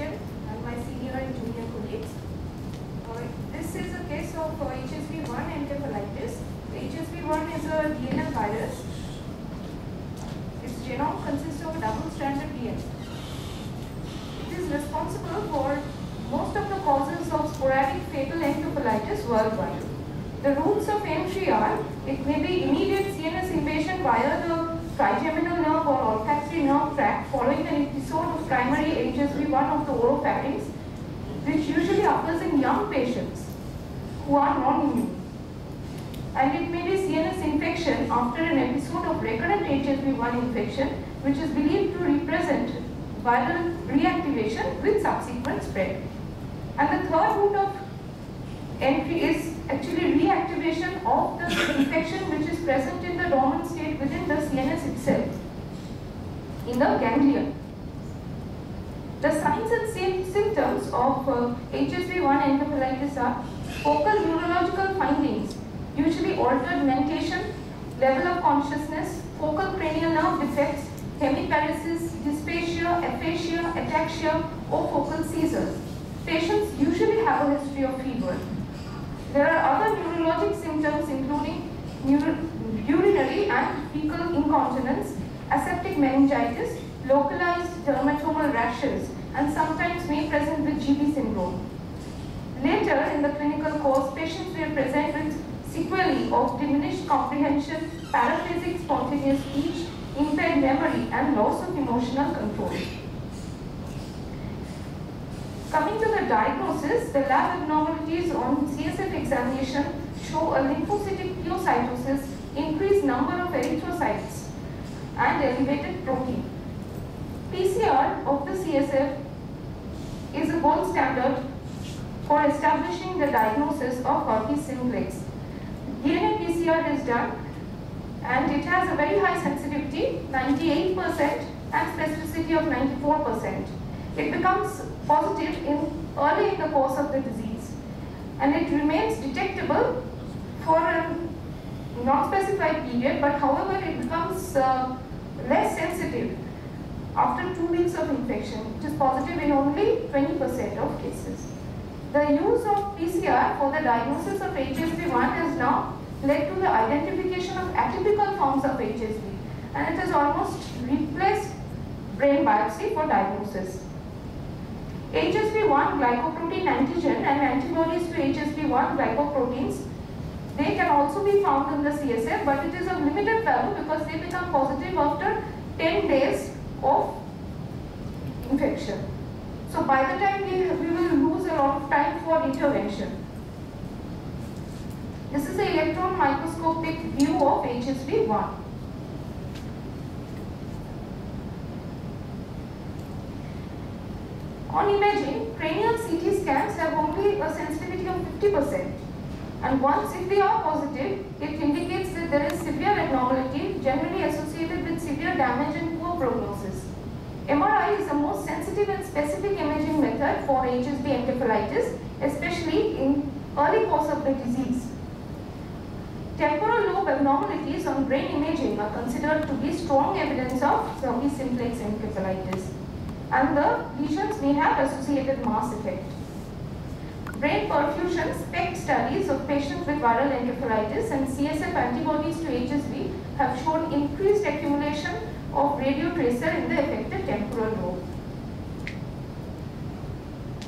and my senior and junior colleagues. Uh, this is a case of uh, HSV1 encephalitis. HSV1 is a DNA virus. Its genome consists of a double-stranded DNA. It is responsible for most of the causes of sporadic fatal encephalitis worldwide. The routes of entry are, it may be immediate CNS invasion via the trigeminal nerve or olfactory nerve tract following an episode of primary HSV1 of the oropharynx, which usually occurs in young patients who are non-immune. And it may be CNS infection after an episode of recurrent HSV1 infection, which is believed to represent viral reactivation with subsequent spread. And the third route of entry is actually reactivation of the infection which is present in the dormant state within itself, in the ganglion. The signs and symptoms of uh, HSV1 encephalitis are focal neurological findings, usually altered mentation, level of consciousness, focal cranial nerve defects, hemiparesis, dysphagia, aphasia, ataxia, or focal seizures. Patients usually have a history of fever. There are other neurologic symptoms including urinary and fecal incontinence, aseptic meningitis, localized dermatomal rashes, and sometimes may present with GB syndrome. Later in the clinical course, patients may present with sequelae of diminished comprehension, paraphasic spontaneous speech, impaired memory, and loss of emotional control. Coming to the diagnosis, the lab abnormalities on CSF examination show a lymphocytic pleocytosis, increased number of erythrocytes, and elevated protein. PCR of the CSF is a gold standard for establishing the diagnosis of herpes simplex. DNA PCR is done and it has a very high sensitivity, 98% and specificity of 94%. It becomes positive in early in the course of the disease and it remains detectable for a non-specified period but however it becomes uh, less sensitive after two weeks of infection. It is positive in only 20% of cases. The use of PCR for the diagnosis of HSV1 has now led to the identification of atypical forms of HSV and it has almost replaced brain biopsy for diagnosis. HSV1 glycoprotein antigen and antibodies to HSV1 glycoproteins, they can also be found in the CSF but it is of limited value because they become positive after 10 days of infection. So by the time we, we will lose a lot of time for intervention. This is the electron microscopic view of HSV1. On imaging, cranial CT scans have only a sensitivity of 50%. And once if they are positive, it indicates that there is severe abnormality generally associated with severe damage and poor prognosis. MRI is the most sensitive and specific imaging method for HSV encephalitis, especially in early course of the disease. Temporal lobe abnormalities on brain imaging are considered to be strong evidence of herpes simplex encephalitis and the lesions may have associated mass effect. Brain perfusion SPECT studies of patients with viral encephalitis and CSF antibodies to HSV have shown increased accumulation of radiotracer in the affected temporal lobe.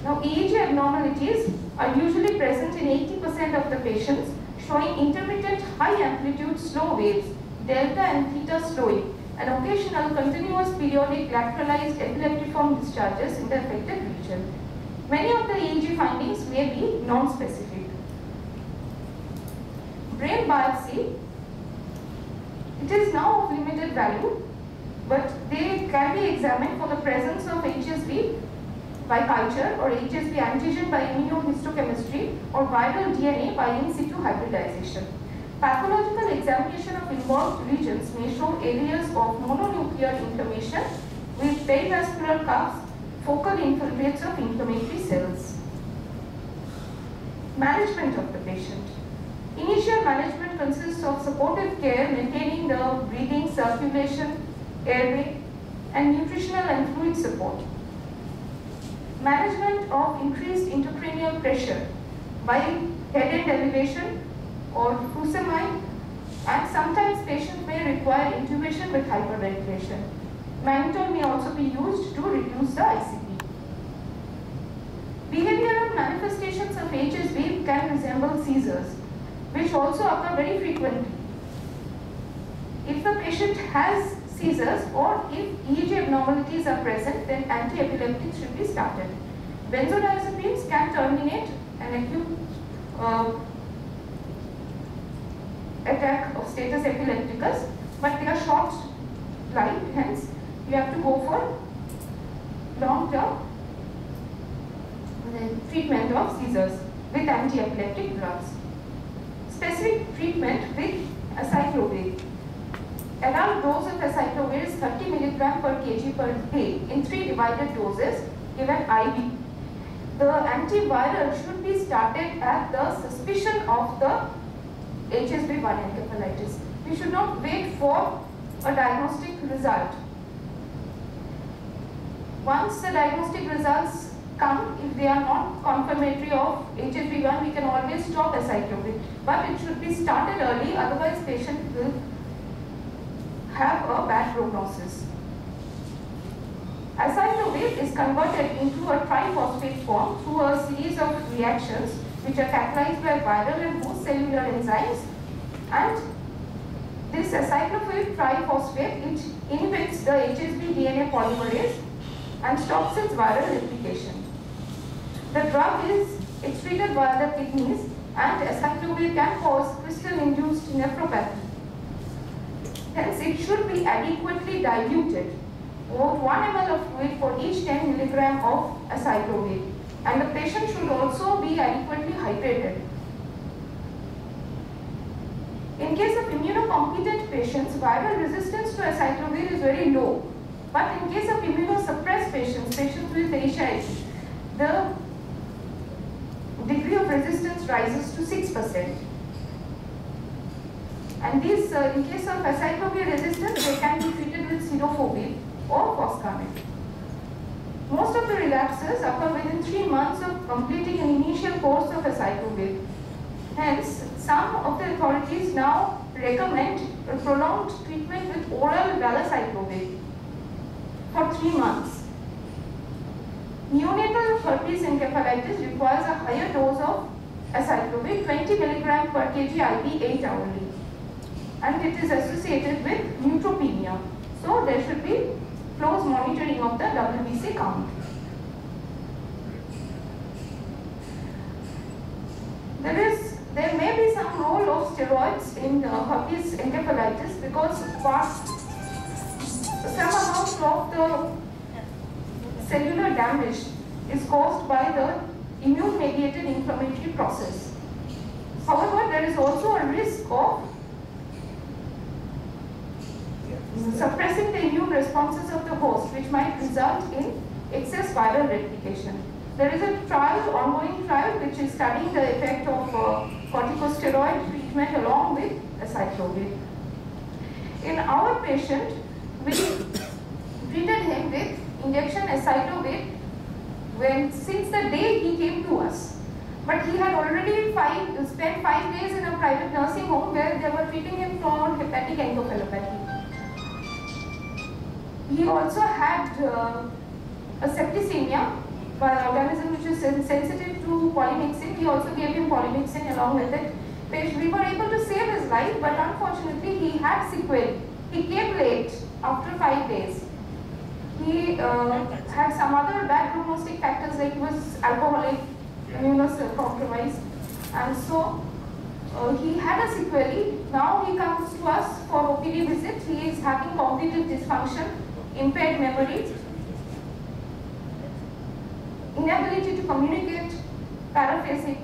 Now EEG abnormalities are usually present in 80% of the patients showing intermittent high amplitude slow waves, delta and theta slowing and occasional continuous periodic lateralized epileptiform discharges in the affected region. Many of the EEG findings may be non-specific. Brain biopsy, it is now of limited value, but they can be examined for the presence of HSV by culture or HSV antigen by immunohistochemistry or viral DNA by in situ hybridization. Pathological examination of involved regions may show areas of mononuclear inflammation with perivascular cuffs, focal infiltrates of inflammatory cells. Management of the patient. Initial management consists of supportive care, maintaining the breathing, circulation, airway, and nutritional and fluid support. management of increased intracranial pressure by head end elevation or furosemide and sometimes patients may require intubation with hyperventilation. Mannitol may also be used to reduce the ICP. Manifestations of HSV can resemble seizures, which also occur very frequently. If the patient has seizures or if EEG abnormalities are present, then anti-epileptics should be started. Benzodiazepines can terminate an acute uh, attack of status epilepticus, but they are short-lived, hence you have to go for long-term treatment of seizures with anti-epileptic drugs. Specific treatment with acyclovir. Adult dose of acyclovir is 30 mg per kg per day in three divided doses given IV. The antiviral should be started at the suspicion of the HSV1 encephalitis. We should not wait for a diagnostic result. Once the diagnostic results come, if they are not confirmatory of HSV1, we can always stop acyclovir. But it should be started early, otherwise patient will have a bad prognosis. Acyclovir is converted into a triphosphate form through a series of reactions which are catalyzed by viral and host cellular enzymes and this acyclovir triphosphate it inhibits the HSV DNA polymerase and stops its viral replication. The drug is excreted via the kidneys and acyclovir can cause crystal-induced nephropathy. Hence, it should be adequately diluted. About 1 ml of fluid for each 10 milligram of acyclovir. And the patient should also be adequately hydrated. In case of immunocompetent patients, viral resistance to acyclovir is very low. But in case of immunosuppressed patients, patients with HIV, the degree of resistance rises to 6%. And these, uh, in case of acyclovir resistance, they can be treated with cidofovir or foscarnet. Most of the relapses occur within three months of completing an initial course of acyclovir. Hence, some of the authorities now recommend a prolonged treatment with oral valacyclovir for three months. Neonatal herpes encephalitis requires a higher dose of acyclovir, 20 mg per kg IV 8 hourly. And it is associated with neutropenia. So there should be close monitoring of the WBC count. There is, there may be some role of steroids in uh, herpes encephalitis because part, some amount of the cellular damage is caused by the immune-mediated inflammatory process. However, there is also a risk of suppressing the immune responses of the host, which might result in excess viral replication. There is a trial, ongoing trial, which is studying the effect of uh, corticosteroid treatment along with acyclovir. In our patient, we treated him with injection acyclovir when since the day he came to us. But he had already five, spent five days in a private nursing home where they were treating him for hepatic encephalopathy. He also had uh, a septicemia an organism which is sensitive to polymyxin. We also gave him polymyxin along with it. We were able to save his life, but unfortunately he had sequelae. He came late after five days he uh, had some other bad prognostic factors like he was alcoholic, immunocompromised, and so uh, he had a sequelae. Now he comes to us for OPD visit. He is having cognitive dysfunction, impaired memory, inability to communicate, paraphasic